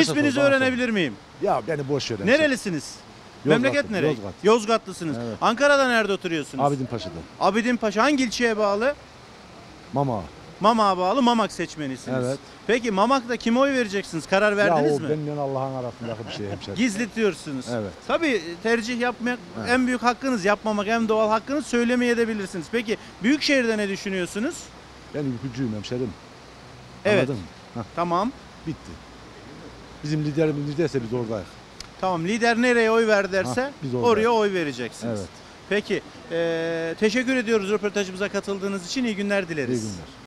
İsminizi öğrenebilir miyim? Ya beni boş ver. Nerelisiniz? Yozgat, Memleket nereye? Yozgat. Yozgatlısınız. Evet. Ankara'da nerede oturuyorsunuz? Abidin Paşa'da. Abidin Paşa hangi ilçeye bağlı? Mama. Mamak'a bağlı Mamak seçmenisiniz. Evet. Peki Mamak'ta kime oy vereceksiniz? Karar verdiniz ya o mi? benimle Allah'ın arasındaki bir şey hemşerim. Gizletiyorsunuz. Evet. Tabii tercih yapmak Evet. en büyük hakkınız, yapmamak en doğal hakkınız söylemeye de bilirsiniz. Peki Büyükşehir'de ne düşünüyorsunuz? Ben ülkücüyüm hemşerim. Evet. Anladın mı? Tamam. bitti. Bizim liderimiz liderse biz oradayız. Tamam lider nereye oy ver derse Ha, biz oradayız. oraya oy vereceksiniz. Evet. Peki eee, teşekkür ediyoruz röportajımıza katıldığınız için iyi günler dileriz. İyi günler.